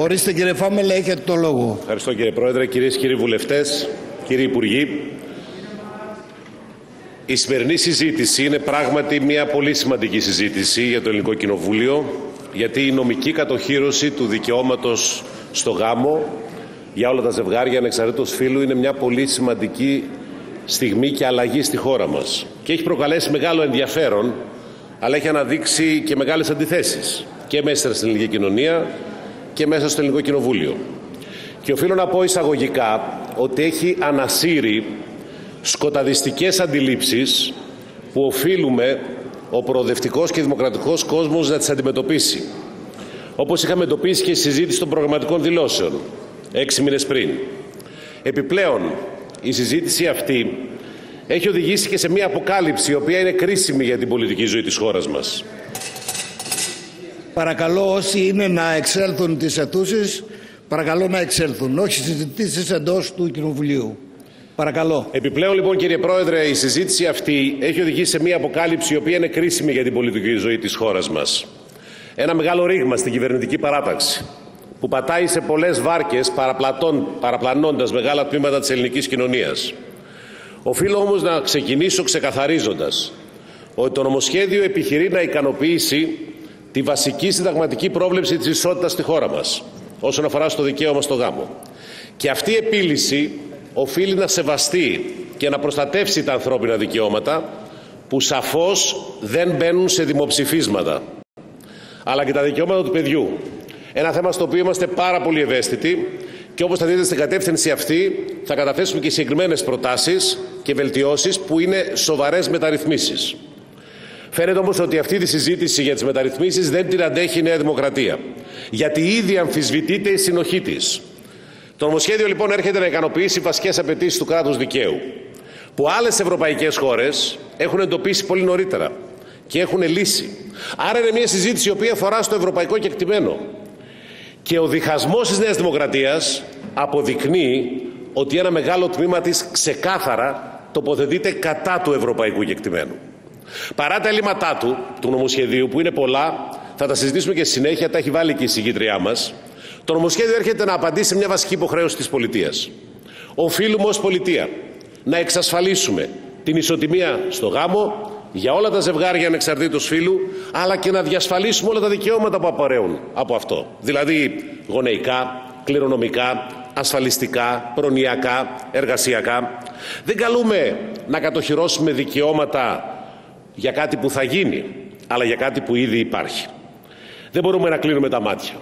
Ορίστε κύριε Φάμελα, έχετε το λόγο. Ευχαριστώ κύριε Πρόεδρε, κυρίες και κύριοι βουλευτές, κύριοι Υπουργοί. Η σημερινή συζήτηση είναι πράγματι μια πολύ σημαντική συζήτηση για το Ελληνικό Κοινοβούλιο, γιατί η νομική κατοχήρωση του δικαιώματος στο γάμο για όλα τα ζευγάρια ανεξαρτήτως φύλου είναι μια πολύ σημαντική στιγμή και αλλαγή στη χώρα μας. Και έχει προκαλέσει μεγάλο ενδιαφέρον, αλλά έχει αναδείξει και μεγάλες αντιθέσεις και μέσα στην ελληνική κοινωνία και μέσα στο Ελληνικό Κοινοβούλιο. Και οφείλω να πω εισαγωγικά ότι έχει ανασύρει σκοταδιστικές αντιλήψεις που οφείλουμε ο προοδευτικός και δημοκρατικός κόσμος να τις αντιμετωπίσει. Όπως είχαμε εντοπίσει και στη συζήτηση των προγραμματικών δηλώσεων, έξι μήνες πριν. Επιπλέον, η συζήτηση αυτή έχει οδηγήσει και σε μια αποκάλυψη η οποία είναι κρίσιμη για την πολιτική ζωή της χώρας μας. Παρακαλώ όσοι είναι να εξέλθουν τις αιθούσεις, παρακαλώ να εξέλθουν, όχι συζητήσεις εντός του Κοινοβουλίου. Παρακαλώ. Επιπλέον λοιπόν κύριε Πρόεδρε η συζήτηση αυτή έχει οδηγήσει σε μια αποκάλυψη η οποία είναι κρίσιμη για την πολιτική ζωή της χώρας μας. Ένα μεγάλο ρήγμα στην κυβερνητική παράταξη που πατάει σε πολλές βάρκες παραπλανώντας μεγάλα τμήματα της ελληνικής κοινωνίας. Οφείλω όμως να ξεκινήσω ξεκαθαρίζοντας ότι το νομοσχέδιο επιχειρεί να ικανοποιήσει τη βασική συνταγματική πρόβλεψη της ισότητας στη χώρα μας όσον αφορά στο δικαίωμα στο γάμο. Και αυτή η επίλυση οφείλει να σεβαστεί και να προστατεύσει τα ανθρώπινα δικαιώματα που σαφώς δεν μπαίνουν σε δημοψηφίσματα αλλά και τα δικαιώματα του παιδιού. Ένα θέμα στο οποίο είμαστε πάρα πολύ ευαίσθητοι και όπως θα δείτε στην κατεύθυνση αυτή θα καταθέσουμε και συγκεκριμένες προτάσεις και βελτιώσεις που είναι σοβαρές μεταρρυθμίσεις. Φαίνεται όμως ότι αυτή τη συζήτηση για τις μεταρρυθμίσεις δεν την αντέχει η Νέα Δημοκρατία. Γιατί ήδη αμφισβητείται η συνοχή της. Το νομοσχέδιο λοιπόν έρχεται να ικανοποιήσει βασικές απαιτήσεις του κράτους δικαίου που άλλες ευρωπαϊκές χώρες έχουν εντοπίσει πολύ νωρίτερα και έχουν λύσει. Άρα είναι μια συζήτηση η οποία αφορά στο ευρωπαϊκό κεκτημένο. Και ο διχασμός της Νέας Δημοκρατίας αποδεικνύει ότι ένα μεγάλο τμήμα της ξεκάθαρα τοποθετείται κατά του ευρωπαϊκού κεκτημένου. Παρά τα έλλειμματά του, του νομοσχεδίου, που είναι πολλά, θα τα συζητήσουμε και στη συνέχεια, τα έχει βάλει και η συγκήτριά μας. Το νομοσχέδιο έρχεται να απαντήσει σε μια βασική υποχρέωση της πολιτείας. Οφείλουμε ως πολιτεία να εξασφαλίσουμε την ισοτιμία στο γάμο για όλα τα ζευγάρια ανεξαρτήτως φύλου, αλλά και να διασφαλίσουμε όλα τα δικαιώματα που απορρέουν από αυτό. Δηλαδή γονεϊκά, κληρονομικά, ασφαλιστικά, προνοιακά, εργασιακά. Δεν καλούμε να κατοχυρώσουμε δικαιώματα για κάτι που θα γίνει, αλλά για κάτι που ήδη υπάρχει. Δεν μπορούμε να κλείνουμε τα μάτια.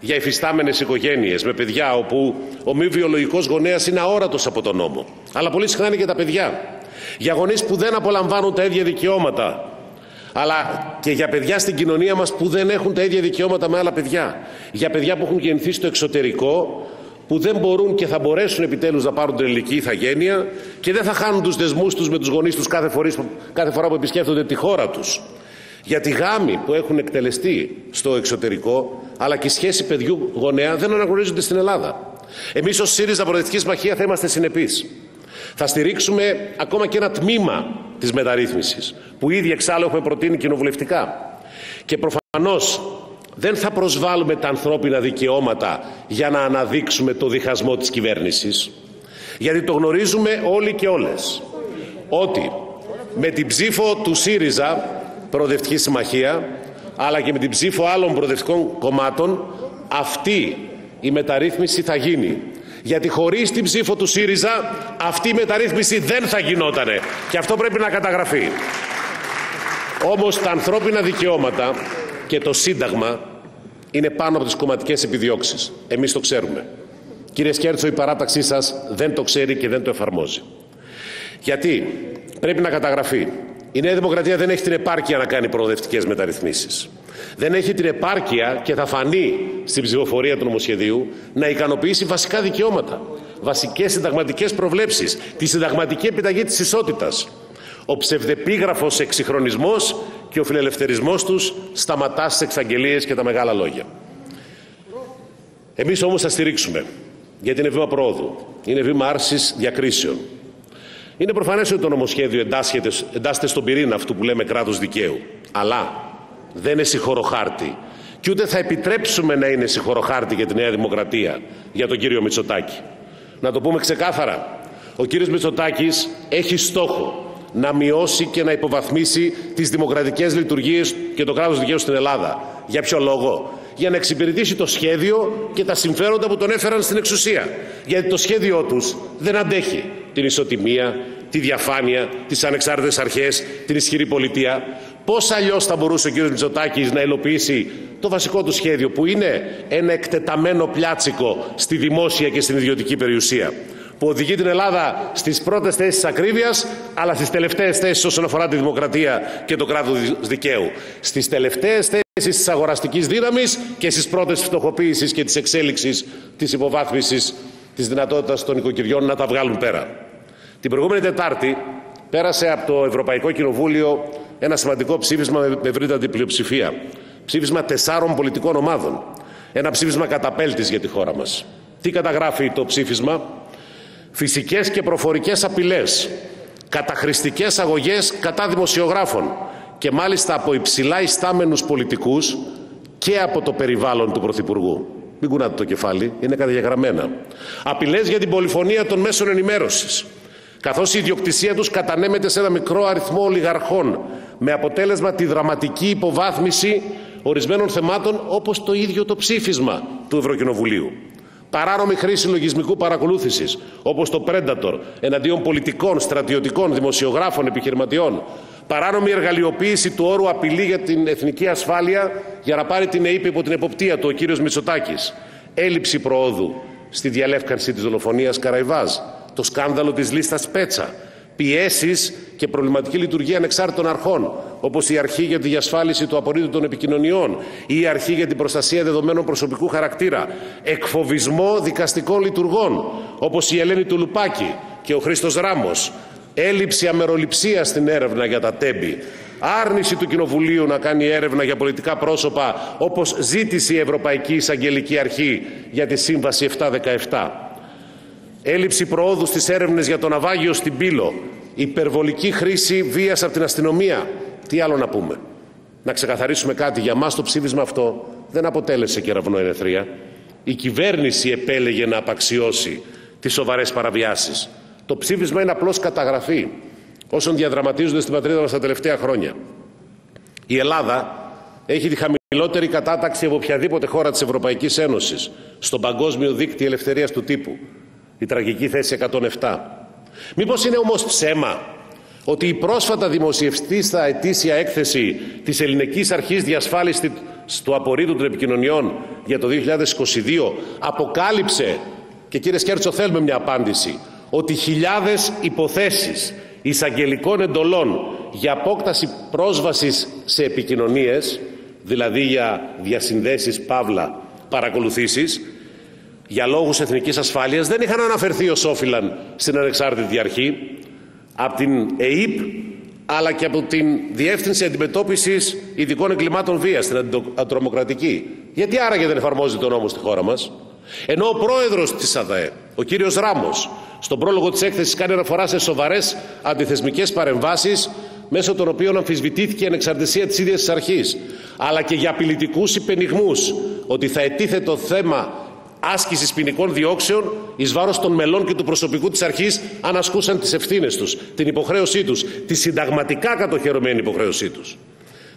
Για εφιστάμενε οικογένειες με παιδιά όπου ο μη βιολογικός γονέας είναι αόρατος από τον νόμο. Αλλά πολύ συχνά είναι και τα παιδιά. Για γονείς που δεν απολαμβάνουν τα ίδια δικαιώματα. Αλλά και για παιδιά στην κοινωνία μας που δεν έχουν τα ίδια δικαιώματα με άλλα παιδιά. Για παιδιά που έχουν γεννηθεί στο εξωτερικό που δεν μπορούν και θα μπορέσουν επιτέλους να πάρουν την ελληνική ηθαγένεια και δεν θα χάνουν τους δεσμούς τους με τους γονείς τους κάθε, κάθε φορά που επισκέφτονται τη χώρα τους. Για τη γάμη που έχουν εκτελεστεί στο εξωτερικό, αλλά και η σχέση παιδιού γονέα δεν αναγνωρίζονται στην Ελλάδα. Εμείς ως ΣΥΡΙΖΑ Προεδρευτική Συμμαχίας θα είμαστε συνεπείς. Θα στηρίξουμε ακόμα και ένα τμήμα της μεταρρύθμισης, που ήδη εξάλλου έχουμε προτείνει κοινοβουλευτικά. Και προφανώς δεν θα προσβάλλουμε τα ανθρώπινα δικαιώματα για να αναδείξουμε το διχασμό της κυβέρνησης. Γιατί το γνωρίζουμε όλοι και όλες. Ότι με την ψήφο του ΣΥΡΙΖΑ, Προοδευτική Συμμαχία, αλλά και με την ψήφο άλλων προοδευτικών κομμάτων, αυτή η μεταρρύθμιση θα γίνει. Γιατί χωρίς την ψήφο του ΣΥΡΙΖΑ αυτή η μεταρρύθμιση δεν θα γινότανε. Και αυτό πρέπει να καταγραφεί. Όμως τα ανθρώπινα δικαιώματα και το Σύνταγμα είναι πάνω από τις κομματικές επιδιώξεις. Εμείς το ξέρουμε. Κύριε Σκέρτσο, η παράταξή σας δεν το ξέρει και δεν το εφαρμόζει. Γιατί πρέπει να καταγραφεί. Η Νέα Δημοκρατία δεν έχει την επάρκεια να κάνει προοδευτικές μεταρρυθμίσεις. Δεν έχει την επάρκεια και θα φανεί στην ψηφοφορία του νομοσχεδίου να ικανοποιήσει βασικά δικαιώματα, βασικές συνταγματικές προβλέψεις, τη συνταγματική επιταγή της ισότητας. Ο ψευδεπίγραφος εξυγχρονισμός και ο φιλελευθερισμός τους σταματά στις εξαγγελίες και τα μεγάλα λόγια. Εμείς όμως θα στηρίξουμε, γιατί είναι βήμα πρόοδου, είναι βήμα άρσης διακρίσεων. Είναι προφανές ότι το νομοσχέδιο εντάσσεται στον πυρήνα αυτού που λέμε κράτος δικαίου. Αλλά δεν είναι συγχωροχάρτη και ούτε θα επιτρέψουμε να είναι συγχωροχάρτη για τη Νέα Δημοκρατία για τον κύριο Μητσοτάκη. Να το πούμε ξεκάθαρα. Ο κύριος Μητσοτάκης έχει στόχο να μειώσει και να υποβαθμίσει τις δημοκρατικές λειτουργίες και το κράτος δικαίου στην Ελλάδα. Για ποιο λόγο; Για να εξυπηρετήσει το σχέδιο και τα συμφέροντα που τον έφεραν στην εξουσία. Γιατί το σχέδιό τους δεν αντέχει την ισοτιμία, τη διαφάνεια, τις ανεξάρτητες αρχές, την ισχυρή πολιτεία. Πώς αλλιώς θα μπορούσε ο κ. Μητσοτάκης να υλοποιήσει το βασικό του σχέδιο που είναι ένα εκτεταμένο πλιάτσικο στη δημόσια και στην ιδιωτική περιουσία; Που οδηγεί την Ελλάδα στις πρώτες θέσεις της ακρίβειας αλλά στις τελευταίες θέσεις όσον αφορά τη δημοκρατία και το κράτος δικαίου. Στις τελευταίες θέσεις της αγοραστικής δύναμης και στις πρώτες φτωχοποίησης και της εξέλιξης της υποβάθμισης της δυνατότητας των οικοκυριών να τα βγάλουν πέρα. Την προηγούμενη Τετάρτη πέρασε από το Ευρωπαϊκό Κοινοβούλιο ένα σημαντικό ψήφισμα με ευρύτατη πλειοψηφία. Ψήφισμα τεσσάρων πολιτικών ομάδων. Ένα ψήφισμα καταπέλτης για τη χώρα μας. Τι καταγράφει το ψήφισμα; Φυσικές και προφορικές απειλές. Καταχρηστικές αγωγές κατά δημοσιογράφων. Και μάλιστα από υψηλά ιστάμενους πολιτικούς και από το περιβάλλον του Πρωθυπουργού. Μην κουνάτε το κεφάλι, είναι καταγεγραμμένα. Απειλές για την πολυφωνία των μέσων ενημέρωσης καθώς η ιδιοκτησία τους κατανέμεται σε ένα μικρό αριθμό ολιγαρχών με αποτέλεσμα τη δραματική υποβάθμιση ορισμένων θεμάτων όπως το ίδιο το ψήφισμα του Ευρωκοινοβουλίου. Παράνομη χρήση λογισμικού παρακολούθησης όπως το Predator εναντίον πολιτικών, στρατιωτικών, δημοσιογράφων, επιχειρηματιών. Παράνομη εργαλειοποίηση του όρου απειλή για την εθνική ασφάλεια για να πάρει την ΕΕΠ υπό την εποπτεία του ο κύριος Μητσοτάκης. Έλλειψη προόδου στη διαλεύκανση της δολοφονίας Καραϊβάζ το σκάνδαλο της λίστας Πέτσα, πιέσεις και προβληματική λειτουργία ανεξάρτητων αρχών, όπως η αρχή για τη διασφάλιση του απορρίτου των επικοινωνιών ή η αρχή για την προστασία δεδομένων προσωπικού χαρακτήρα, εκφοβισμό δικαστικών λειτουργών, όπως η Ελένη Τουλουπάκη και ο Χρήστος Ράμος, έλλειψη αμεροληψία στην έρευνα για τα τέμπη, άρνηση του Κοινοβουλίου να κάνει έρευνα για πολιτικά πρόσωπα όπως ζήτησε η Ευρωπαϊκή Εισαγγελική Αρχή για τη Σύμβαση 717 έλλειψη προόδου στις έρευνες για το ναυάγιο στην Πύλο, υπερβολική χρήση βίας από την αστυνομία. Τι άλλο να πούμε. Να ξεκαθαρίσουμε κάτι. Για μας το ψήφισμα αυτό δεν αποτέλεσε κεραυνό ενεθρία. Η κυβέρνηση επέλεγε να απαξιώσει τις σοβαρές παραβιάσεις. Το ψήφισμα είναι απλώς καταγραφή όσων διαδραματίζονται στην πατρίδα μας τα τελευταία χρόνια. Η Ελλάδα έχει τη χαμηλότερη κατάταξη από οποιαδήποτε χώρα της Ευρωπαϊκής Ένωσης στον παγκόσμιο δίκτυο ελευθερίας του τύπου η τραγική θέση 107. Μήπως είναι όμως ψέμα ότι η πρόσφατα δημοσιευστή στα ετήσια έκθεση της Ελληνικής Αρχής Διασφάλισης του Απορρίτου των Επικοινωνιών για το 2022 αποκάλυψε, και κύριε Σκέρτσο θέλουμε μια απάντηση, ότι χιλιάδες υποθέσεις εισαγγελικών εντολών για απόκταση πρόσβασης σε επικοινωνίες, δηλαδή για διασυνδέσεις, παύλα, παρακολουθήσεις, για λόγους εθνικής ασφάλειας δεν είχαν αναφερθεί ως όφυλαν στην ανεξάρτητη αρχή από την ΕΕΠ αλλά και από την Διεύθυνση Αντιμετώπισης Ειδικών Εγκλημάτων Βίας, στην Αντιτρομοκρατική. Γιατί άραγε δεν εφαρμόζει τον νόμος στη χώρα μας. Ενώ ο πρόεδρος της ΑΔΑΕ, ο κύριος Ράμος, στον πρόλογο της έκθεσης κάνει αναφορά σε σοβαρές αντιθεσμικές παρεμβάσεις μέσω των οποίων αμφισβητήθηκε η ανεξαρτησία της ίδιας της αρχής, αλλά και για απειλητικούς υπενιγμούς ότι θα ετίθεται το θέμα άσκησης ποινικών διώξεων εις βάρος των μελών και του προσωπικού της αρχής αν ασκούσαν τις ευθύνες τους, την υποχρέωσή τους, τη συνταγματικά κατοχυρωμένη υποχρέωσή τους.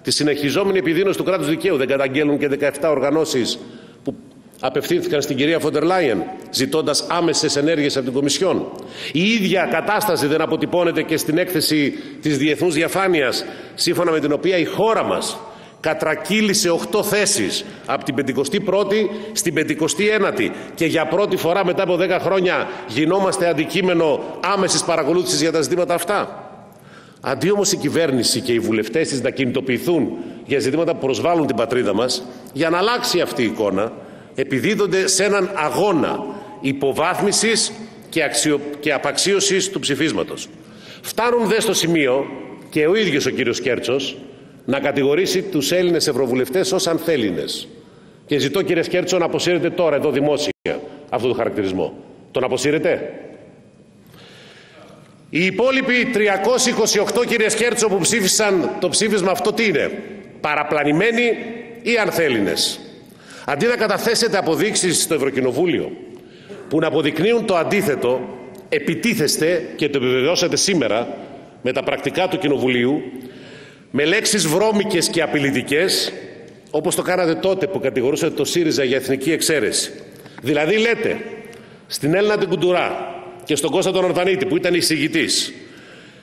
Τη συνεχιζόμενη επιδείνωση του κράτους δικαίου δεν καταγγέλουν και 17 οργανώσεις που απευθύνθηκαν στην κυρία Φοντερ Λάιεν ζητώντας άμεσες ενέργειες από την Κομισιόν. Η ίδια κατάσταση δεν αποτυπώνεται και στην έκθεση της Διεθνούς Διαφάνειας σύμφωνα με την οποία η χώρα μας κατρακύλησε 8 θέσεις από την 51η στην 59η και για πρώτη φορά μετά από 10 χρόνια γινόμαστε αντικείμενο άμεσης παρακολούθησης για τα ζητήματα αυτά. Αντί όμως η κυβέρνηση και οι βουλευτές της να κινητοποιηθούν για ζητήματα που προσβάλλουν την πατρίδα μας, για να αλλάξει αυτή η εικόνα, επιδίδονται σε έναν αγώνα υποβάθμισης και, αξιο... και απαξίωσης του ψηφίσματος. Φτάνουν δε στο σημείο και ο ίδιος ο κύριος Κέρτσος να κατηγορήσει τους Έλληνες ευρωβουλευτές ως ανθέληνες. Και ζητώ κύριε Σκέρτσο να αποσύρετε τώρα εδώ δημόσια αυτό το χαρακτηρισμό. Τον αποσύρετε; Οι υπόλοιποι 328 κύριε Σκέρτσο που ψήφισαν το ψήφισμα αυτό τι είναι; Παραπλανημένοι ή ανθέληνες. Αντί να καταθέσετε αποδείξεις στο Ευρωκοινοβούλιο που να αποδεικνύουν το αντίθετο, επιτίθεστε και το επιβεβαιώσατε σήμερα με τα πρακτικά του Κοινοβουλίου με λέξεις βρώμικες και απειλητικές όπως το κάνατε τότε που κατηγορούσατε το ΣΥΡΙΖΑ για εθνική εξαίρεση. Δηλαδή λέτε στην Έλληνα την Κουντουρά και στον Κώστα τον Ορθανίτη που ήταν εισηγητής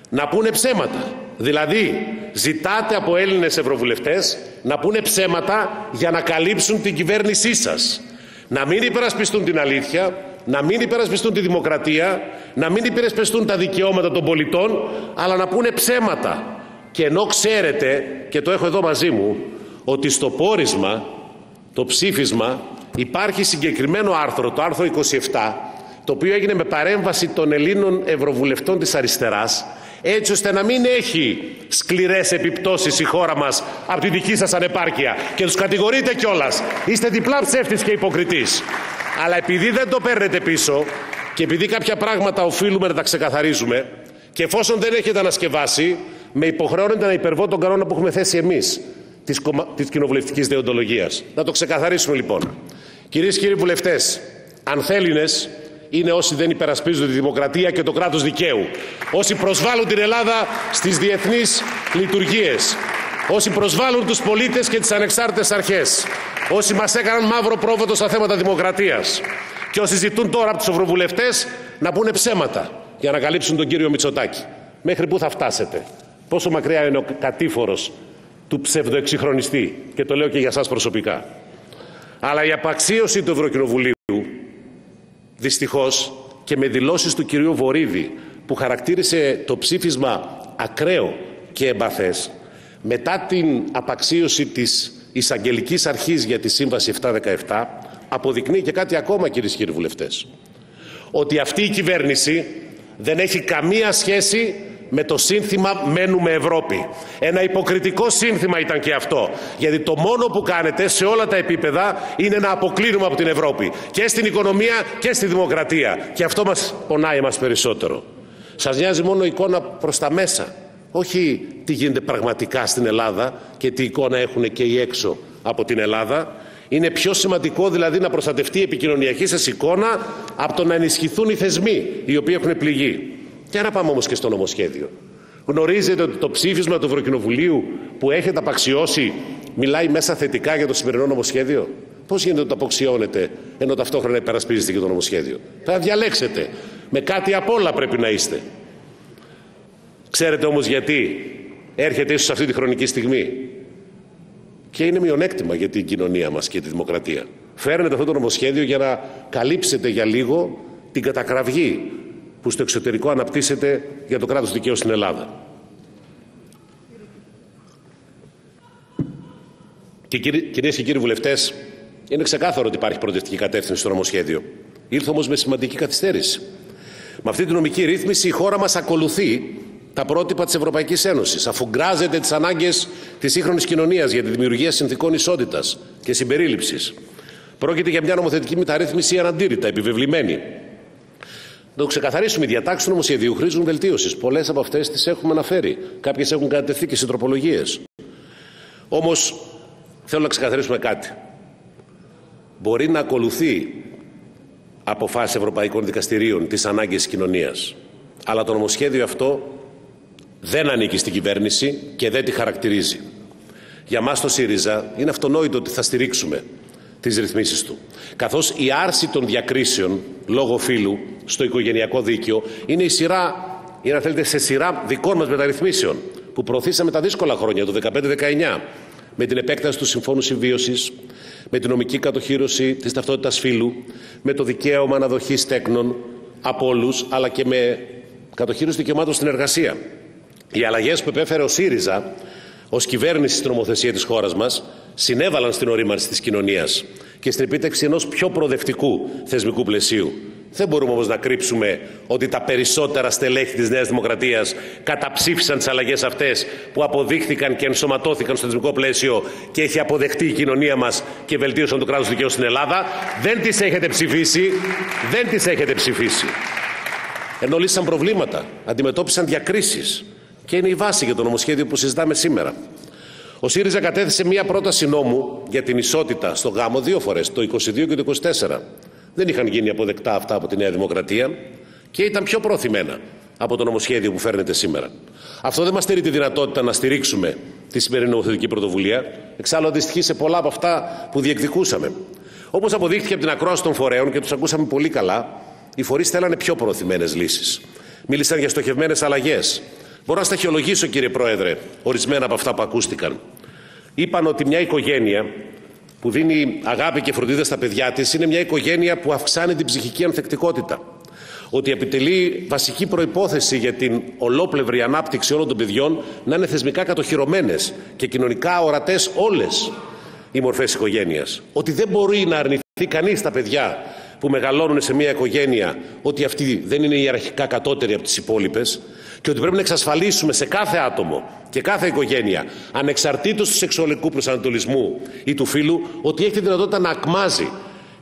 να πούνε ψέματα. Δηλαδή ζητάτε από Έλληνες ευρωβουλευτές να πούνε ψέματα για να καλύψουν την κυβέρνησή σας. Να μην υπερασπιστούν την αλήθεια, να μην υπερασπιστούν τη δημοκρατία, να μην υπερασπιστούν τα δικαιώματα των πολιτών, αλλά να πούνε ψέματα. Και ενώ ξέρετε, και το έχω εδώ μαζί μου, ότι στο πόρισμα, το ψήφισμα, υπάρχει συγκεκριμένο άρθρο, το άρθρο 27, το οποίο έγινε με παρέμβαση των Ελλήνων Ευρωβουλευτών της Αριστεράς, έτσι ώστε να μην έχει σκληρές επιπτώσεις η χώρα μας από τη δική σας ανεπάρκεια. Και τους κατηγορείτε κιόλας. Είστε διπλά ψεύτης και υποκριτής. Αλλά επειδή δεν το παίρνετε πίσω και επειδή κάποια πράγματα οφείλουμε να τα ξεκαθαρίζουμε και εφόσον δεν έχετε ανασκευάσει, με υποχρεώνεται να υπερβώ τον κανόνα που έχουμε θέσει εμείς της, κομμα... της κοινοβουλευτικής δεοντολογίας. Να το ξεκαθαρίσουμε λοιπόν. Κυρίες και κύριοι βουλευτές, ανθέληνες είναι όσοι δεν υπερασπίζονται τη δημοκρατία και το κράτος δικαίου. Όσοι προσβάλλουν την Ελλάδα στις διεθνείς λειτουργίες. Όσοι προσβάλλουν τους πολίτες και τις ανεξάρτητες αρχές. Όσοι μας έκαναν μαύρο πρόβατο στα θέματα δημοκρατίας. Και όσοι ζητούν τώρα από τους ευρωβουλευτές να πούνε ψέματα για να καλύψουν τον κύριο Μητσοτάκη. Μέχρι πού θα φτάσετε; Πόσο μακριά είναι ο κατήφορος του ψευδοεξυγχρονιστή. Και το λέω και για σας προσωπικά. Αλλά η απαξίωση του Ευρωκοινοβουλίου δυστυχώς και με δηλώσεις του κυρίου Βορύδη που χαρακτήρισε το ψήφισμα ακραίο και εμπαθές μετά την απαξίωση της εισαγγελικής αρχής για τη Σύμβαση 717 αποδεικνύει και κάτι ακόμα κυρίες και κύριοι βουλευτές ότι αυτή η κυβέρνηση δεν έχει καμία σχέση με το σύνθημα «Μένουμε Ευρώπη». Ένα υποκριτικό σύνθημα ήταν και αυτό. Γιατί το μόνο που κάνετε σε όλα τα επίπεδα είναι να αποκλίνουμε από την Ευρώπη. Και στην οικονομία και στη δημοκρατία. Και αυτό μας πονάει μας περισσότερο. Σας νοιάζει μόνο η εικόνα προς τα μέσα. Όχι τι γίνεται πραγματικά στην Ελλάδα και τι εικόνα έχουν και οι έξω από την Ελλάδα. Είναι πιο σημαντικό δηλαδή να προστατευτεί η επικοινωνιακή σας εικόνα από το να ενισχυθούν οι θεσμοί οι οποίοι έχουν πληγεί. Και να πάμε όμως και στο νομοσχέδιο. Γνωρίζετε ότι το ψήφισμα του Ευρωκοινοβουλίου που έχετε απαξιώσει μιλάει μέσα θετικά για το σημερινό νομοσχέδιο; Πώς γίνεται ότι το αποξιώνετε ενώ ταυτόχρονα υπερασπίζετε και το νομοσχέδιο; Θα διαλέξετε. Με κάτι απ' όλα πρέπει να είστε. Ξέρετε όμως γιατί έρχεται ίσως αυτή τη χρονική στιγμή; Και είναι μειονέκτημα για την κοινωνία μας και τη δημοκρατία. Φέρνετε αυτό το νομοσχέδιο για να καλύψετε για λίγο την κατακραυγή που στο εξωτερικό αναπτύσσεται για το κράτος δικαίου στην Ελλάδα. Και κυρίες και κύριοι βουλευτές, είναι ξεκάθαρο ότι υπάρχει προοδευτική κατεύθυνση στο νομοσχέδιο. Ήρθε όμως με σημαντική καθυστέρηση. Με αυτή τη νομική ρύθμιση η χώρα μας ακολουθεί τα πρότυπα της Ευρωπαϊκής Ένωσης. Αφουγκράζεται τις ανάγκες της σύγχρονης κοινωνίας για τη δημιουργία συνθηκών ισότητας και συμπερίληψης. Πρόκειται για μια νομοθετική μεταρρύθμιση αναντήρητα, επιβεβλημένη, να το ξεκαθαρίσουμε. Οι διατάξεις του νομοσχεδίου χρήζουν βελτίωσης. Πολλές από αυτές τις έχουμε αναφέρει. Κάποιες έχουν κατατεθεί και σε τροπολογίες. Όμως θέλω να ξεκαθαρίσουμε κάτι. Μπορεί να ακολουθεί αποφάσεις ευρωπαϊκών δικαστηρίων τις ανάγκες της κοινωνίας. Αλλά το νομοσχέδιο αυτό δεν ανήκει στην κυβέρνηση και δεν τη χαρακτηρίζει. Για μας το ΣΥΡΙΖΑ είναι αυτονόητο ότι θα στηρίξουμε τις ρυθμίσεις του. Καθώς η άρση των διακρίσεων λόγω φύλου στο οικογενειακό δίκαιο είναι η σειρά, ή αν θέλετε σε σειρά δικών μας μεταρρυθμίσεων που προωθήσαμε τα δύσκολα χρόνια, το 2015-19, με την επέκταση του Συμφώνου Συμβίωσης, με την νομική κατοχήρωση της ταυτότητας φύλου, με το δικαίωμα αναδοχής τέκνων από όλους, αλλά και με κατοχήρωση δικαιωμάτων στην εργασία. Οι αλλαγές που επέφερε ο ΣΥΡΙΖΑ ως κυβέρνηση στην νομοθεσία της χώρας μας συνέβαλαν στην ορίμανση της κοινωνίας και στην επίτευξη ενός πιο προοδευτικού θεσμικού πλαισίου. Δεν μπορούμε όμως να κρύψουμε ότι τα περισσότερα στελέχη της Νέας Δημοκρατίας καταψήφισαν τις αλλαγές αυτές που αποδείχθηκαν και ενσωματώθηκαν στο θεσμικό πλαίσιο και έχει αποδεχτεί η κοινωνία μας και βελτίωσαν το κράτος δικαίου στην Ελλάδα. Δεν τις έχετε ψηφίσει. Δεν τις έχετε ψηφίσει. Ενώ λύσαν προβλήματα, αντιμετώπισαν διακρίσεις και είναι η βάση για το νομοσχέδιο που συζητάμε σήμερα. Ο ΣΥΡΙΖΑ κατέθεσε μία πρόταση νόμου για την ισότητα στο γάμο δύο φορές, το 22 και το 24. Δεν είχαν γίνει αποδεκτά αυτά από τη Νέα Δημοκρατία και ήταν πιο προωθημένα από το νομοσχέδιο που φέρνετε σήμερα. Αυτό δεν μας στερεί τη δυνατότητα να στηρίξουμε τη σημερινή νομοθετική πρωτοβουλία. Εξάλλου αντιστοιχεί σε πολλά από αυτά που διεκδικούσαμε. Όπως αποδείχθηκε από την ακρόαση των φορέων και τους ακούσαμε πολύ καλά, οι φορείς θέλανε πιο προωθημένες λύσεις. Μίλησαν για στοχευμένες αλλαγές. Μπορώ να σταχυολογήσω, κύριε Πρόεδρε, ορισμένα από αυτά που ακούστηκαν. Είπαν ότι μια οικογένεια που δίνει αγάπη και φροντίδα στα παιδιά της είναι μια οικογένεια που αυξάνει την ψυχική ανθεκτικότητα. Ότι επιτελεί βασική προπόθεση για την ολόπλευρη ανάπτυξη όλων των παιδιών να είναι θεσμικά κατοχυρωμένες και κοινωνικά ορατές όλες οι μορφές οικογένειας. Ότι δεν μπορεί να αρνηθεί κανείς τα παιδιά που μεγαλώνουν σε μια οικογένεια ότι αυτή δεν είναι ιεραρχικά κατώτερη από τις υπόλοιπες και ότι πρέπει να εξασφαλίσουμε σε κάθε άτομο και κάθε οικογένεια, ανεξαρτήτως του σεξουαλικού προσανατολισμού ή του φίλου, ότι έχει τη δυνατότητα να ακμάζει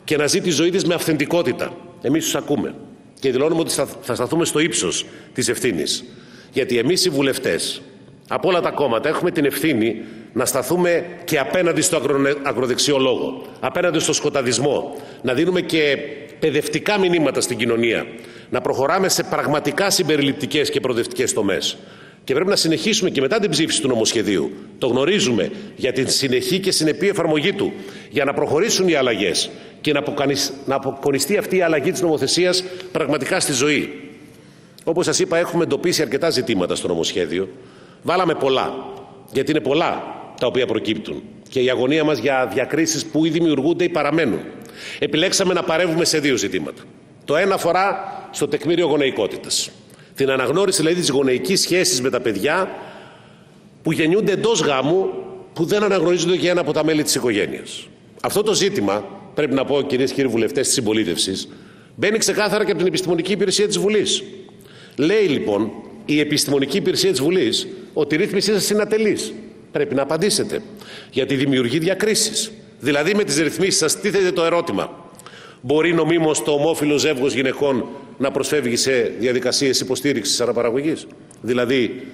και να ζει τη ζωή της με αυθεντικότητα. Εμείς τους ακούμε και δηλώνουμε ότι θα σταθούμε στο ύψος της ευθύνης. Γιατί εμείς οι βουλευτές από όλα τα κόμματα έχουμε την ευθύνη να σταθούμε και απέναντι στο ακροδεξιό λόγο, απέναντι στο σκοταδισμό, να δίνουμε και παιδευτικά μηνύματα στην κοινωνία, να προχωράμε σε πραγματικά συμπεριληπτικές και προοδευτικές τομές. Και πρέπει να συνεχίσουμε και μετά την ψήφιση του νομοσχεδίου. Το γνωρίζουμε για την συνεχή και συνεπή εφαρμογή του, για να προχωρήσουν οι αλλαγές και να αποκονιστεί αυτή η αλλαγή της νομοθεσίας πραγματικά στη ζωή. Όπως σας είπα, έχουμε εντοπίσει αρκετά ζητήματα στο νομοσχέδιο. Βάλαμε πολλά, γιατί είναι πολλά τα οποία προκύπτουν. Και η αγωνία μας για διακρίσεις που ή δημιουργούνται ή παραμένουν. Επιλέξαμε να παρεύουμε σε δύο ζητήματα. Το ένα αφορά στο τεκμήριο γονεϊκότητας. Την αναγνώριση δηλαδή της γονεϊκής σχέσης με τα παιδιά που γεννιούνται εντός γάμου που δεν αναγνωρίζονται για ένα από τα μέλη της οικογένειας. Αυτό το ζήτημα, πρέπει να πω κυρίες και κύριοι βουλευτές της συμπολίτευσης, μπαίνει ξεκάθαρα και από την επιστημονική υπηρεσία της Βουλής. Λέει λοιπόν η επιστημονική υπηρεσία της Βουλής ότι η ρύθμισή σας είναι ατελής. Πρέπει να απαντήσετε. Γιατί δημιουργεί διακρίσεις. Δηλαδή με τις ρυθμίσεις σας τίθεται το ερώτημα μπορεί νομίμως το ομόφυλο ζεύγος γυναικών να προσφεύγει σε διαδικασίες υποστήριξης αναπαραγωγής; Δηλαδή,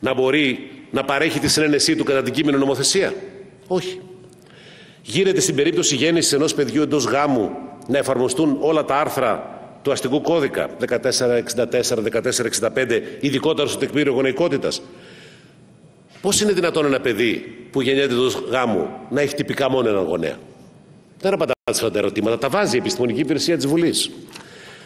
να μπορεί να παρέχει τη συνένεσή του κατά την κείμενο νομοθεσία; Όχι. Γίνεται στην περίπτωση γέννησης ενός παιδιού εντός γάμου να εφαρμοστούν όλα τα άρθρα του αστικού κώδικα 1464-1465, ειδικότερα στο τεκμήριο γονεϊκότητας. Πώς είναι δυνατόν ένα παιδί που γεννιέται εντός γάμου να έχει τυπικά μόνο έναν γονέα; Δεν απαντά αυτά τα ερωτήματα. Τα βάζει η επιστημονική υπηρεσία της Βουλής.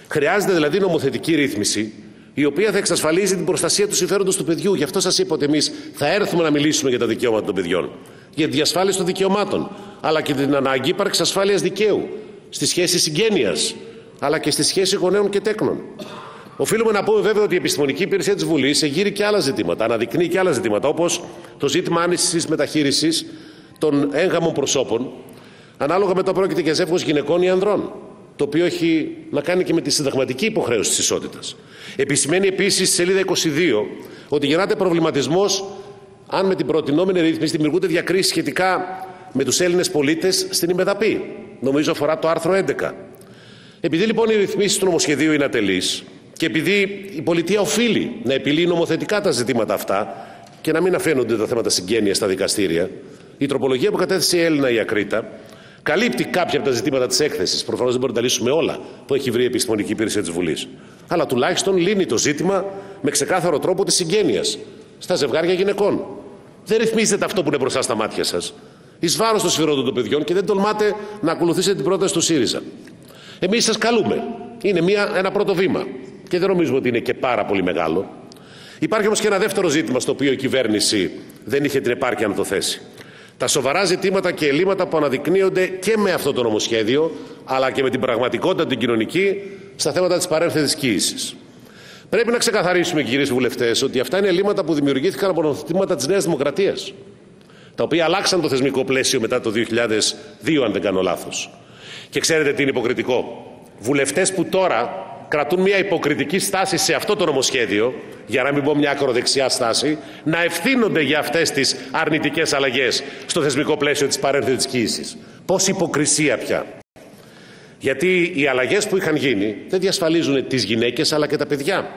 Χρειάζεται δηλαδή νομοθετική ρύθμιση η οποία θα εξασφαλίζει την προστασία του συμφέροντος του παιδιού. Γι' αυτό σας είπα ότι εμείς θα έρθουμε να μιλήσουμε για τα δικαιώματα των παιδιών. Για τη διασφάλιση των δικαιωμάτων. Αλλά και την ανάγκη ύπαρξης ασφάλειας δικαίου. Στη σχέση συγγένειας. Αλλά και στη σχέση γονέων και τέκνων. Οφείλουμε να πούμε βέβαια ότι η επιστημονική υπηρεσία της Βουλής εγείρει και άλλα ζητήματα. Αναδεικνύει και άλλα ζητήματα. Όπως το ζήτημα άνηση μεταχείρισης των έγγαμων προσώπων ανάλογα με το πρόκειται για ζεύγος γυναικών ή ανδρών, το οποίο έχει να κάνει και με τη συνταγματική υποχρέωση της ισότητας. Επισημαίνει επίσης στη σελίδα 22 ότι γεννάται προβληματισμός αν με την προτινόμενη ρύθμιση δημιουργούνται διακρίσεις σχετικά με τους Έλληνες πολίτες στην ημεδαπή. Νομίζω αφορά το άρθρο 11. Επειδή λοιπόν οι ρυθμίσεις του νομοσχεδίου είναι ατελείς και επειδή η πολιτεία οφείλει να επιλύει νομοθετικά τα ζητήματα αυτά και να μην αφαίνονται τα θέματα συγγένειας στα δικαστήρια, η τροπολογία που κατέθεσε η Έλληνα η Ακρίτα καλύπτει κάποια από τα ζητήματα της έκθεσης. Προφανώς δεν μπορούμε να τα λύσουμε όλα που έχει βρει η επιστημονική υπηρεσία της Βουλής. Αλλά τουλάχιστον λύνει το ζήτημα με ξεκάθαρο τρόπο της συγγένειας στα ζευγάρια γυναικών. Δεν ρυθμίζετε αυτό που είναι μπροστά στα μάτια σας. Εις βάρος των συμφερόντων των παιδιών και δεν τολμάτε να ακολουθήσετε την πρόταση του ΣΥΡΙΖΑ. Εμείς σας καλούμε. Είναι μια, ένα πρώτο βήμα. Και δεν νομίζουμε ότι είναι και πάρα πολύ μεγάλο. Υπάρχει όμως και ένα δεύτερο ζήτημα στο οποίο η κυβέρνηση δεν είχε την επάρκεια να το θέσει τα σοβαρά ζητήματα και ελλείμματα που αναδεικνύονται και με αυτό το νομοσχέδιο, αλλά και με την πραγματικότητα την κοινωνική, στα θέματα της παρένθετη κοίησης. Πρέπει να ξεκαθαρίσουμε, κυρίες βουλευτές, ότι αυτά είναι ελλείμματα που δημιουργήθηκαν από νομοθετήματα της Νέας Δημοκρατίας, τα οποία αλλάξαν το θεσμικό πλαίσιο μετά το 2002, αν δεν κάνω λάθος. Και ξέρετε τι είναι υποκριτικό. Βουλευτές που τώρα κρατούν μια υποκριτική στάση σε αυτό το νομοσχέδιο, για να μην πω μια ακροδεξιά στάση, να ευθύνονται για αυτές τις αρνητικές αλλαγές στο θεσμικό πλαίσιο της παρένθετης κοίησης. Πόση υποκρισία πια. Γιατί οι αλλαγές που είχαν γίνει δεν διασφαλίζουν τις γυναίκες αλλά και τα παιδιά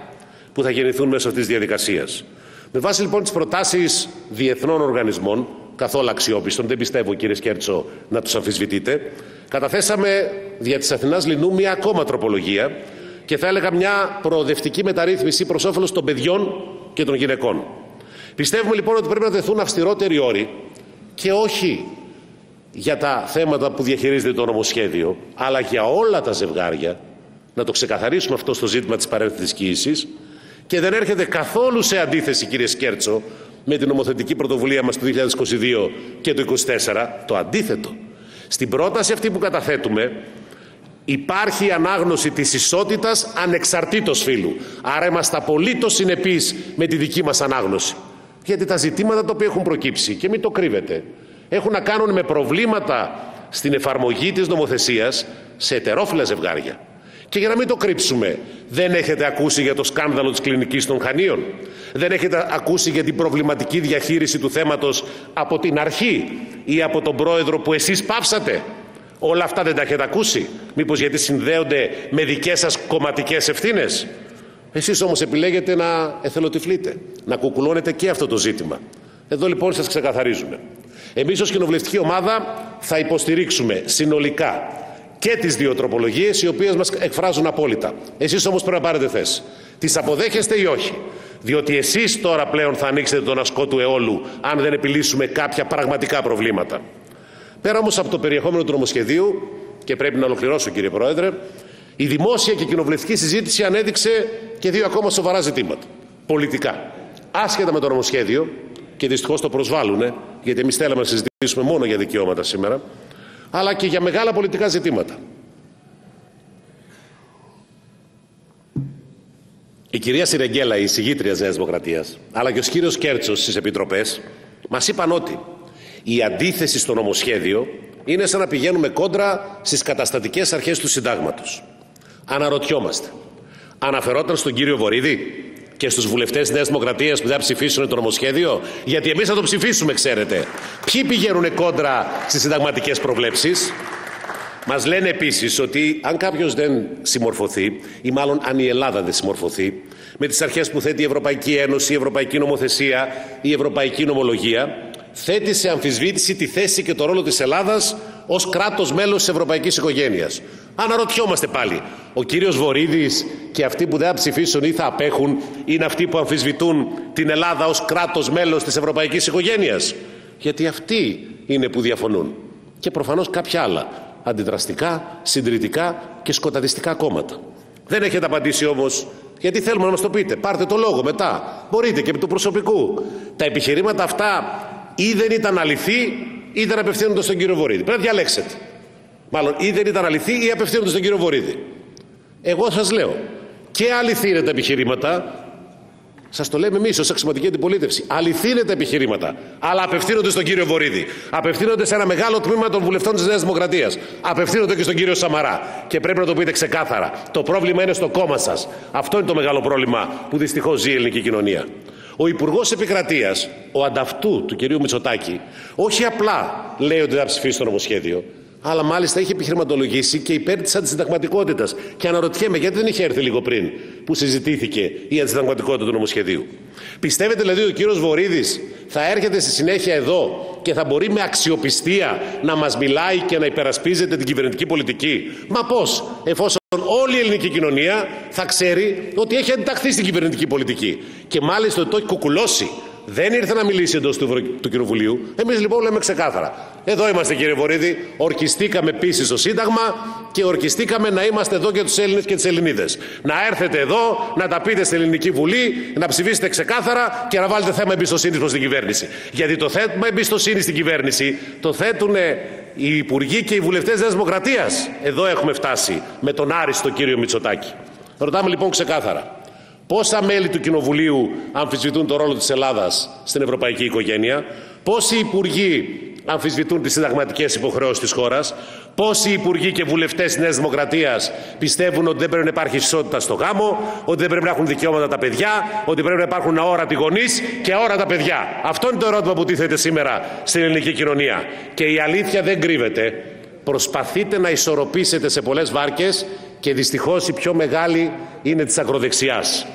που θα γεννηθούν μέσω αυτής της διαδικασίας. Με βάση λοιπόν τις προτάσεις διεθνών οργανισμών, καθόλου αξιόπιστων, δεν πιστεύω κύριε Σκέρτσο να τους αμφισβητείτε, καταθέσαμε δια της Αθηνάς Λινού μια ακόμα τροπολογία και θα έλεγα μια προοδευτική μεταρρύθμιση προς όφελος των παιδιών και των γυναικών. Πιστεύουμε λοιπόν ότι πρέπει να τεθούν αυστηρότεροι όροι και όχι για τα θέματα που διαχειρίζεται το νομοσχέδιο, αλλά για όλα τα ζευγάρια, να το ξεκαθαρίσουμε αυτό στο ζήτημα της παρένθετης κοίησης και δεν έρχεται καθόλου σε αντίθεση, κύριε Σκέρτσο, με την νομοθετική πρωτοβουλία μας του 2022 και του 2024, το αντίθετο. Στην πρόταση αυτή που καταθέτουμε υπάρχει ανάγνωση της ισότητας ανεξαρτήτως φύλου. Άρα είμαστε απολύτως συνεπείς με τη δική μας ανάγνωση. Γιατί τα ζητήματα τα οποία έχουν προκύψει, και μην το κρύβετε, έχουν να κάνουν με προβλήματα στην εφαρμογή της νομοθεσίας σε ετερόφιλα ζευγάρια. Και για να μην το κρύψουμε, δεν έχετε ακούσει για το σκάνδαλο της κλινικής των Χανίων; Δεν έχετε ακούσει για την προβληματική διαχείριση του θέματος από την αρχή ή από τον πρόεδρο που εσείς πάψατε; Όλα αυτά δεν τα έχετε ακούσει; Μήπως γιατί συνδέονται με δικές σας κομματικές ευθύνες; Εσείς όμως επιλέγετε να εθελοτυφλείτε, να κουκουλώνετε και αυτό το ζήτημα. Εδώ λοιπόν σας ξεκαθαρίζουμε. Εμείς ως κοινοβουλευτική ομάδα θα υποστηρίξουμε συνολικά και τις δύο τροπολογίες οι οποίες μας εκφράζουν απόλυτα. Εσείς όμως πρέπει να πάρετε θέση. Τις αποδέχεστε ή όχι; Διότι εσείς τώρα πλέον θα ανοίξετε τον ασκό του αιώλου αν δεν επιλύσουμε κάποια πραγματικά προβλήματα. Πέρα όμως από το περιεχόμενο του νομοσχεδίου και πρέπει να ολοκληρώσω κύριε Πρόεδρε η δημόσια και κοινοβουλευτική συζήτηση ανέδειξε και δύο ακόμα σοβαρά ζητήματα. Πολιτικά. Άσχετα με το νομοσχέδιο και δυστυχώς το προσβάλλουν, γιατί εμείς θέλαμε να συζητήσουμε μόνο για δικαιώματα σήμερα, αλλά και για μεγάλα πολιτικά ζητήματα. Η κυρία Σιρεγγέλα, η συγγήτρια Νέας Δημοκρατίας, αλλά και ο κύριος Κέρτσος στις επιτροπές, μας είπαν ότι η αντίθεση στο νομοσχέδιο είναι σαν να πηγαίνουμε κόντρα στις καταστατικές αρχές του συντάγματος. Αναρωτιόμαστε, αναφερόταν στον κύριο Βορύδη και στους βουλευτές της Νέας Δημοκρατίας που δεν ψηφίσουν το νομοσχέδιο, γιατί εμείς θα το ψηφίσουμε, ξέρετε. Ποιοι πηγαίνουν κόντρα στις συνταγματικές προβλέψεις; Μας λένε επίσης ότι αν κάποιος δεν συμμορφωθεί, ή μάλλον αν η Ελλάδα δεν συμμορφωθεί, με τις αρχές που θέτει η Ευρωπαϊκή Ένωση, η Ευρωπαϊκή Νομοθεσία, η Ευρωπαϊκή Νομολογία, θέτει σε αμφισβήτηση τη θέση και το ρόλο της Ελλάδας ως κράτος μέλος της ευρωπαϊκής οικογένειας. Αναρωτιόμαστε πάλι, ο κύριος Βορύδης και αυτοί που δεν θα ψηφίσουν ή θα απέχουν είναι αυτοί που αμφισβητούν την Ελλάδα ως κράτος μέλος της ευρωπαϊκής οικογένειας; Γιατί αυτοί είναι που διαφωνούν. Και προφανώς κάποια άλλα, αντιδραστικά, συντηρητικά και σκοταδιστικά κόμματα. Δεν έχετε απαντήσει όμως γιατί θέλουμε να μας το πείτε. Πάρτε το λόγο μετά. Μπορείτε και του προσωπικού. Τα επιχειρήματα αυτά ή δεν ήταν αληθή ή δεν απευθύνονται στον κύριο Βορύδη. Πρέπει να διαλέξετε. Μάλλον ή δεν ήταν αληθή ή απευθύνονται στον κύριο Βορύδη. Εγώ σας λέω και αληθή είναι τα επιχειρήματα. Σας το λέμε εμείς ως αξιωματική αντιπολίτευση. Αληθή είναι τα επιχειρήματα. Αλλά απευθύνονται στον κύριο Βορύδη. Απευθύνονται σε ένα μεγάλο τμήμα των βουλευτών της Νέας Δημοκρατίας. Απευθύνονται και στον κύριο Σαμαρά. Και πρέπει να το πείτε ξεκάθαρα. Το πρόβλημα είναι στο κόμμα σας. Αυτό είναι το μεγάλο πρόβλημα που δυστυχώς ζει η ελληνική κοινωνία. Ο Υπουργός Επικρατείας, ο ανταυτού του κυρίου Μητσοτάκη, όχι απλά λέει ότι θα ψηφίσει το νομοσχέδιο, αλλά μάλιστα έχει επιχειρηματολογήσει και υπέρ της αντισυνταγματικότητας. Και αναρωτιέμαι γιατί δεν είχε έρθει λίγο πριν που συζητήθηκε η αντισυνταγματικότητα του νομοσχεδίου. Πιστεύετε δηλαδή ότι ο κύριος Βορύδης θα έρχεται στη συνέχεια εδώ και θα μπορεί με αξιοπιστία να μας μιλάει και να υπερασπίζεται την κυβερνητική πολιτική; Μα πώς, εφόσον όλη η ελληνική κοινωνία θα ξέρει ότι έχει αντιταχθεί στην κυβερνητική πολιτική. Και μάλιστα ότι το έχει κουκουλώσει δεν ήρθε να μιλήσει εντός του, του Κοινοβουλίου. Εμείς λοιπόν λέμε ξεκάθαρα. Εδώ είμαστε κύριε Βορύδη, ορκιστήκαμε πίσω στο Σύνταγμα και ορκιστήκαμε να είμαστε εδώ για τους Έλληνες και τις Ελληνίδες. Να έρθετε εδώ, να τα πείτε στην Ελληνική Βουλή, να ψηφίσετε ξεκάθαρα και να βάλετε θέμα εμπιστοσύνης προς την κυβέρνηση. Γιατί το θέμα εμπιστοσύνης στην κυβέρνηση το θέτουν οι υπουργοί και οι βουλευτές της Δημοκρατίας. Εδώ έχουμε φτάσει με τον άριστο κύριο Μητσοτάκη. Ρωτάμε λοιπόν ξεκάθαρα. Πόσα μέλη του Κοινοβουλίου αμφισβητούν το ρόλο της Ελλάδας στην ευρωπαϊκή οικογένεια, πόσοι υπουργοί αμφισβητούν τις συνταγματικές υποχρεώσεις της χώρας, πόσοι υπουργοί και βουλευτές της Νέας Δημοκρατίας πιστεύουν ότι δεν πρέπει να υπάρχει ισότητα στο γάμο, ότι δεν πρέπει να έχουν δικαιώματα τα παιδιά, ότι πρέπει να υπάρχουν αόρατοι γονείς και αόρατα παιδιά. Αυτό είναι το ερώτημα που τίθεται σήμερα στην ελληνική κοινωνία. Και η αλήθεια δεν κρύβεται. Προσπαθείτε να ισορροπήσετε σε πολλές βάρκες και δυστυχώς η πιο μεγάλη είναι της ακροδεξιάς.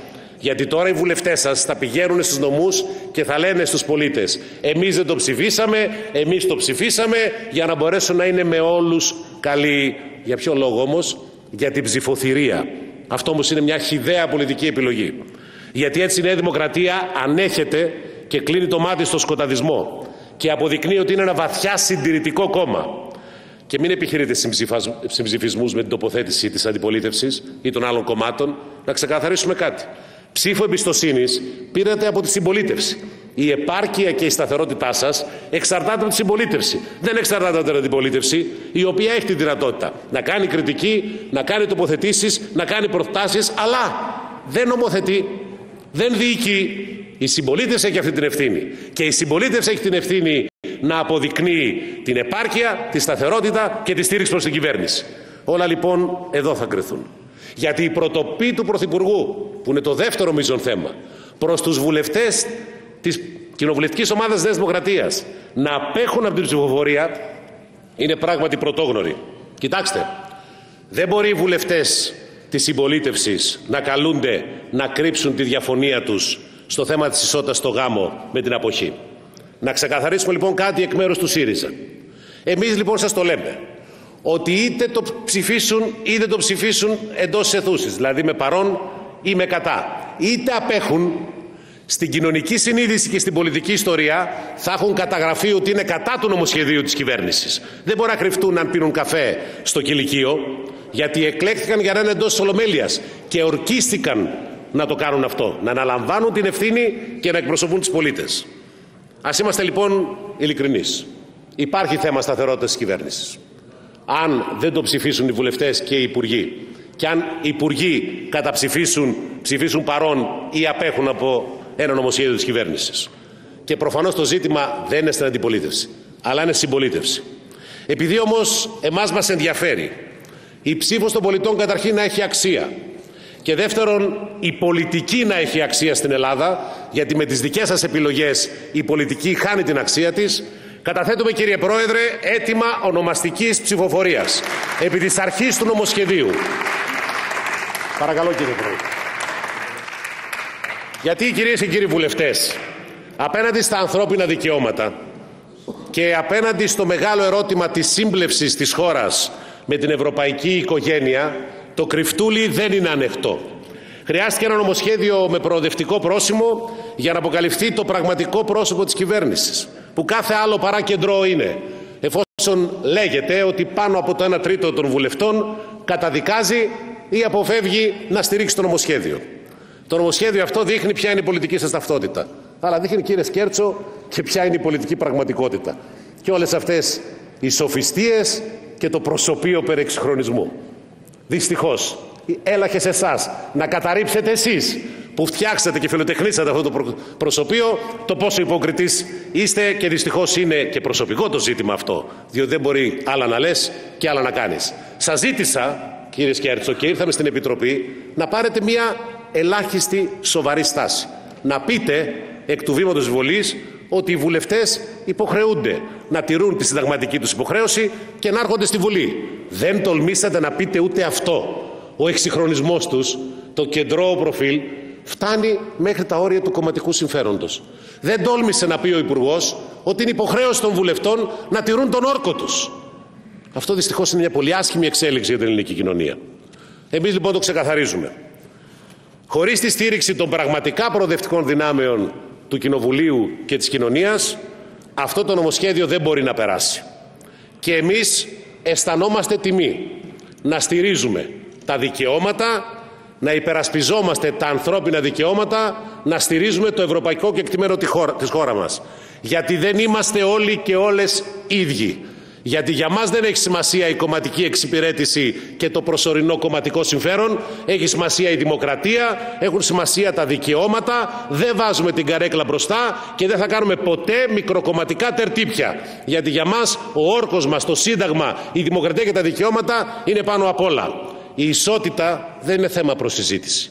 Γιατί τώρα οι βουλευτές σας θα πηγαίνουν στους νομούς και θα λένε στους πολίτες εμείς δεν το ψηφίσαμε, εμείς το ψηφίσαμε για να μπορέσουν να είναι με όλους καλοί. Για ποιο λόγο όμως, για την ψηφοθυρία. Αυτό όμως είναι μια χιδαία πολιτική επιλογή. Γιατί έτσι η Νέα Δημοκρατία ανέχεται και κλείνει το μάτι στο σκοταδισμό και αποδεικνύει ότι είναι ένα βαθιά συντηρητικό κόμμα. Και μην επιχειρείτε συμψηφισμούς με την τοποθέτηση της αντιπολίτευσης ή των άλλων κομμάτων. Να ξεκαθαρίσουμε κάτι. Ψήφο εμπιστοσύνης πήρατε από τη συμπολίτευση. Η επάρκεια και η σταθερότητά σας εξαρτάται από τη συμπολίτευση. Δεν εξαρτάται από την αντιπολίτευση, η οποία έχει τη δυνατότητα να κάνει κριτική, να κάνει τοποθετήσεις, να κάνει προτάσεις, αλλά δεν νομοθετεί, δεν διοικεί. Η συμπολίτευση έχει αυτή την ευθύνη. Και η συμπολίτευση έχει την ευθύνη να αποδεικνύει την επάρκεια, τη σταθερότητα και τη στήριξη προς την κυβέρνηση. Όλα λοιπόν εδώ θα κρυθούν. Γιατί η πρωτοπή του Πρωθυπουργού, που είναι το δεύτερο μείζον θέμα, προς τους βουλευτές της κοινοβουλευτικής ομάδας Νέας Δημοκρατίας να απέχουν από την ψηφοφορία είναι πράγματι πρωτόγνωρη. Κοιτάξτε, δεν μπορεί οι βουλευτές της συμπολίτευσης να καλούνται να κρύψουν τη διαφωνία τους στο θέμα της ισότητας στο γάμο με την αποχή. Να ξεκαθαρίσουμε λοιπόν κάτι εκ μέρους του ΣΥΡΙΖΑ. Εμείς λοιπόν σας το λέμε ότι είτε το ψηφίσουν είτε δεν το ψηφίσουν εντός αιθούσης, δηλαδή με παρόν ή με κατά. Είτε απέχουν στην κοινωνική συνείδηση και στην πολιτική ιστορία θα έχουν καταγραφεί ότι είναι κατά του νομοσχεδίου της κυβέρνησης. Δεν μπορεί να κρυφτούν αν πίνουν καφέ στο κηλικείο, γιατί εκλέχθηκαν για να είναι εντός της Ολομέλειας και ορκίστηκαν να το κάνουν αυτό, να αναλαμβάνουν την ευθύνη και να εκπροσωπούν τους πολίτες. Ας είμαστε λοιπόν ειλικρινείς. Υπάρχει θέμα σταθερότητας της κυβέρνησης. Αν δεν το ψηφίσουν οι βουλευτές και οι υπουργοί, και αν οι υπουργοί καταψηφίσουν, ψηφίσουν παρόν ή απέχουν από ένα νομοσχέδιο της κυβέρνησης. Και προφανώς το ζήτημα δεν είναι στην αντιπολίτευση, αλλά είναι συμπολίτευση. Επειδή όμως εμάς μας ενδιαφέρει η ψήφος των πολιτών καταρχήν να έχει αξία και δεύτερον, η πολιτική να έχει αξία στην Ελλάδα, γιατί με τις δικές σας επιλογές η πολιτική χάνει την αξία της, καταθέτουμε κύριε Πρόεδρε έτοιμα ονομαστικής ψηφοφορίας επί της αρχής του νομοσχεδίου. Παρακαλώ κύριε Πρόεδρε. Γιατί κυρίες και κύριοι βουλευτές, απέναντι στα ανθρώπινα δικαιώματα και απέναντι στο μεγάλο ερώτημα της σύμπλευσης της χώρας με την ευρωπαϊκή οικογένεια, το κρυφτούλι δεν είναι ανοιχτό. Χρειάστηκε ένα νομοσχέδιο με προοδευτικό πρόσημο για να αποκαλυφθεί το πραγματικό πρόσωπο της κυβέρνησης, που κάθε άλλο παρά κεντρό είναι, εφόσον λέγεται ότι πάνω από το 1 τρίτο των βουλευτών καταδικάζει ή αποφεύγει να στηρίξει το νομοσχέδιο. Το νομοσχέδιο αυτό δείχνει ποια είναι η πολιτική σας ταυτότητα. Αλλά δείχνει κύριε Σκέρτσο και ποια είναι η πολιτική πραγματικότητα. Και όλες αυτές οι σοφιστίες και το προσωπείο περεξχρονισμού. Δυστυχώς, έλαχε σε εσάς να καταρρύψετε εσείς που φτιάξατε και φιλοτεχνήσατε αυτό το προσωπείο το πόσο υποκριτής είστε και δυστυχώς είναι και προσωπικό το ζήτημα αυτό διότι δεν μπορεί άλλα να λες και άλλα να κάνεις. Σας ζήτησα κύριε Σκέρτσο και ήρθαμε στην Επιτροπή να πάρετε μια ελάχιστη σοβαρή στάση. Να πείτε εκ του βήματος βολής ότι οι βουλευτές υποχρεούνται να τηρούν τη συνταγματική τους υποχρέωση και να έρχονται στη Βουλή. Δεν τολμήσατε να πείτε ούτε αυτό. Ο εξυγχρονισμός τους, το κεντρό προφίλ, φτάνει μέχρι τα όρια του κομματικού συμφέροντος. Δεν τόλμησε να πει ο Υπουργός ότι είναι υποχρέωση των βουλευτών να τηρούν τον όρκο τους. Αυτό δυστυχώς είναι μια πολύ άσχημη εξέλιξη για την ελληνική κοινωνία. Εμείς λοιπόν το ξεκαθαρίζουμε. Χωρίς τη στήριξη των πραγματικά προοδευτικών δυνάμεων του Κοινοβουλίου και της κοινωνίας αυτό το νομοσχέδιο δεν μπορεί να περάσει. Και εμείς αισθανόμαστε τιμή να στηρίζουμε τα δικαιώματα, να υπερασπιζόμαστε τα ανθρώπινα δικαιώματα, να στηρίζουμε το ευρωπαϊκό κεκτημένο της χώρα μας. Γιατί δεν είμαστε όλοι και όλες ίδιοι. Γιατί για μας δεν έχει σημασία η κομματική εξυπηρέτηση και το προσωρινό κομματικό συμφέρον. Έχει σημασία η δημοκρατία, έχουν σημασία τα δικαιώματα. Δεν βάζουμε την καρέκλα μπροστά και δεν θα κάνουμε ποτέ μικροκομματικά τερτύπια. Γιατί για μας ο όρκος μας, το σύνταγμα, η δημοκρατία και τα δικαιώματα είναι πάνω απ' όλα. Η ισότητα δεν είναι θέμα προς συζήτηση.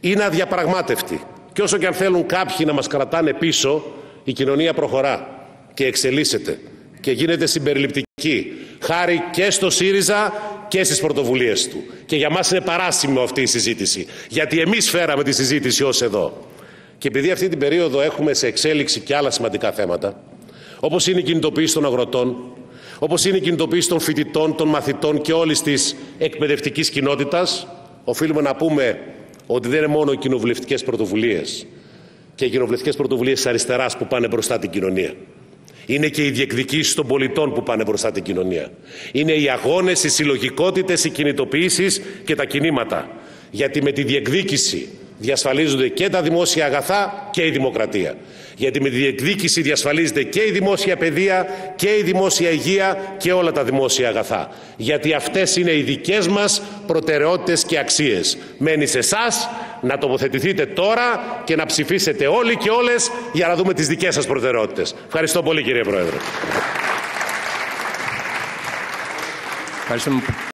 Είναι αδιαπραγμάτευτη. Και όσο και αν θέλουν κάποιοι να μας κρατάνε πίσω, η κοινωνία προχωρά και εξελίσσεται και γίνεται συμπεριληπτική χάρη και στο ΣΥΡΙΖΑ και στις πρωτοβουλίες του. Και για μας είναι παράσημο αυτή η συζήτηση. Γιατί εμείς φέραμε τη συζήτηση ως εδώ. Και επειδή αυτή την περίοδο έχουμε σε εξέλιξη και άλλα σημαντικά θέματα, όπως είναι η κινητοποίηση των αγροτών, όπως είναι η κινητοποίηση των φοιτητών, των μαθητών και όλης της εκπαιδευτικής κοινότητας, οφείλουμε να πούμε ότι δεν είναι μόνο οι κοινοβουλευτικές πρωτοβουλίες και οι κοινοβουλευτικές πρωτοβουλίες της αριστεράς που πάνε μπροστά την κοινωνία. Είναι και οι διεκδικήσεις των πολιτών που πάνε μπροστά την κοινωνία. Είναι οι αγώνες, οι συλλογικότητες, οι κινητοποιήσεις και τα κινήματα. Γιατί με τη διεκδίκηση διασφαλίζονται και τα δημόσια αγαθά και η δημοκρατία. Γιατί με τη διεκδίκηση διασφαλίζεται και η δημόσια παιδεία και η δημόσια υγεία και όλα τα δημόσια αγαθά. Γιατί αυτές είναι οι δικές μας προτεραιότητες και αξίες. Μένει σε εσάς να τοποθετηθείτε τώρα και να ψηφίσετε όλοι και όλες για να δούμε τις δικές σας προτεραιότητες. Ευχαριστώ πολύ κύριε Πρόεδρε.